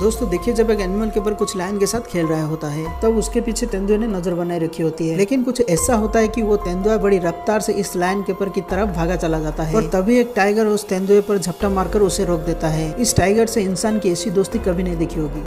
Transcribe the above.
दोस्तों, देखिए, जब एक एनिमल के ऊपर कुछ लाइन के साथ खेल रहा होता है, तब उसके पीछे तेंदुए ने नज़र बनाए रखी होती है। लेकिन कुछ ऐसा होता है कि वो तेंदुआ बड़ी रफ्तार से इस लाइन के ऊपर की तरफ़ भागा चला जाता है। और तभी एक टाइगर उस तेंदुए पर झपटा मारकर उसे रोक देता है। इस टाइगर से इंसान की ऐसी दोस्ती कभी नहीं देखी होगी।